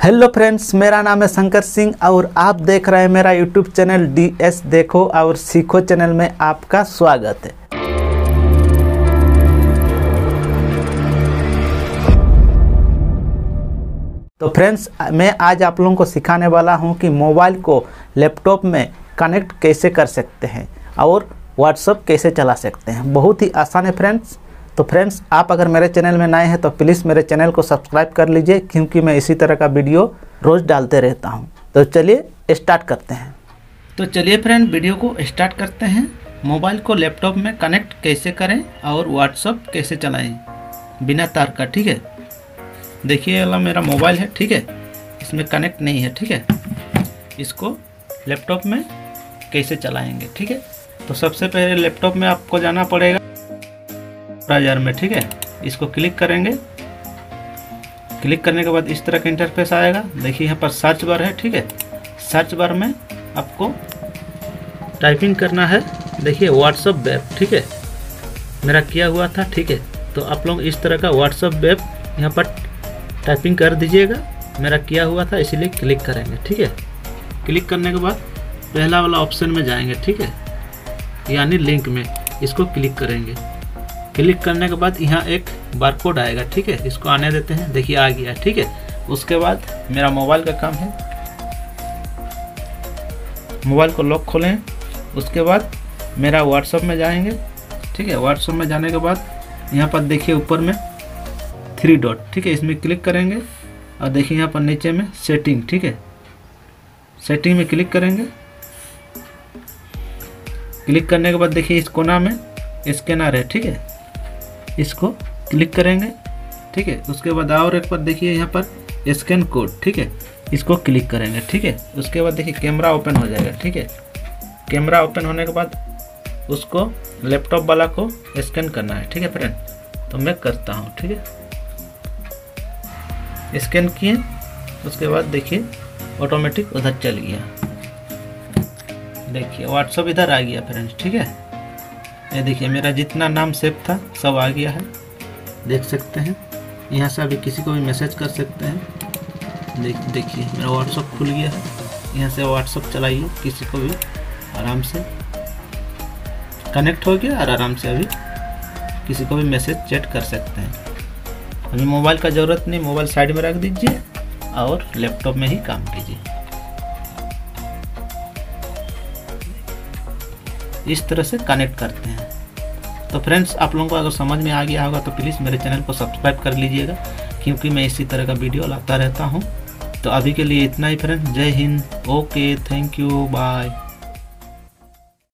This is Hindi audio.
हेलो फ्रेंड्स मेरा नाम है शंकर सिंह और आप देख रहे हैं मेरा यूट्यूब चैनल डी एस देखो और सीखो चैनल में आपका स्वागत है। तो फ्रेंड्स मैं आज आप लोगों को सिखाने वाला हूँ कि मोबाइल को लैपटॉप में कनेक्ट कैसे कर सकते हैं और व्हाट्सअप कैसे चला सकते हैं। बहुत ही आसान है फ्रेंड्स तो फ्रेंड्स आप अगर मेरे चैनल में नए हैं तो प्लीज़ मेरे चैनल को सब्सक्राइब कर लीजिए, क्योंकि मैं इसी तरह का वीडियो रोज़ डालते रहता हूँ। तो चलिए स्टार्ट करते हैं। तो चलिए फ्रेंड वीडियो को स्टार्ट करते हैं। मोबाइल को लैपटॉप में कनेक्ट कैसे करें और व्हाट्सअप कैसे चलाएँ? बिना तार का, ठीक है? देखिए, वाला मेरा मोबाइल है, ठीक है? इसमें कनेक्ट नहीं है, ठीक है? इसको लैपटॉप में कैसे चलाएँगे, ठीक है? तो सबसे पहले लैपटॉप में आपको जाना पड़ेगा। ब्राउज़र में, ठीक है? इसको क्लिक करेंगे। क्लिक करने के बाद इस तरह का इंटरफेस आएगा। देखिए, यहाँ पर सर्च बार है, ठीक है? सर्च बार में आपको टाइपिंग करना है। देखिए व्हाट्सअप वेब ठीक है? मेरा किया हुआ था, ठीक है? तो आप लोग इस तरह का व्हाट्सअप वेब यहाँ पर टाइपिंग कर दीजिएगा। मेरा किया हुआ था, इसीलिए क्लिक करेंगे, ठीक है? क्लिक करने के बाद पहला वाला ऑप्शन में जाएँगे, ठीक है? यानी लिंक में, इसको क्लिक करेंगे। क्लिक करने के बाद यहाँ एक बारकोड आएगा, ठीक है? इसको आने देते हैं। देखिए, आ गया, ठीक है? उसके बाद मेरा मोबाइल का काम है। मोबाइल को लॉक खोलें। उसके बाद मेरा व्हाट्सअप में जाएँगे, ठीक है? व्हाट्सअप में जाने के बाद यहाँ पर देखिए ऊपर में थ्री डॉट ठीक है? इसमें क्लिक करेंगे और देखिए यहाँ पर नीचे में सेटिंग ठीक है? सेटिंग में क्लिक करेंगे। क्लिक करने के बाद देखिए इस कोना में स्कैनर है, ठीक है? इसको क्लिक करेंगे, ठीक है? उसके बाद और एक बार देखिए यहाँ पर स्कैन कोड ठीक है? इसको क्लिक करेंगे, ठीक है? उसके बाद देखिए कैमरा ओपन हो जाएगा, ठीक है? कैमरा ओपन होने के बाद उसको लैपटॉप वाला को स्कैन करना है, ठीक है फ्रेंड तो मैं करता हूँ, ठीक है? स्कैन किए, उसके बाद देखिए ऑटोमेटिक उधर चल गया। देखिए व्हाट्सअप इधर आ गया फ्रेंड्स ठीक है? ये देखिए, मेरा जितना नाम सेव था, सब आ गया है। देख सकते हैं। यहाँ से अभी किसी को भी मैसेज कर सकते हैं। देख, देखिए, मेरा व्हाट्सअप खुल गया है। यहाँ से व्हाट्सअप चलाइए, किसी को भी, आराम से। कनेक्ट हो गया और आराम से अभी किसी को भी मैसेज चैट कर सकते हैं। अभी मोबाइल का ज़रूरत नहीं, मोबाइल साइड में रख दीजिए और लैपटॉप में ही काम कीजिए। इस तरह से कनेक्ट करते हैं। तो फ्रेंड्स आप लोगों को अगर समझ में आ गया होगा तो प्लीज़ मेरे चैनल को सब्सक्राइब कर लीजिएगा, क्योंकि मैं इसी तरह का वीडियो लाता रहता हूँ। तो अभी के लिए इतना ही फ्रेंड्स जय Hind. Okay thank you bye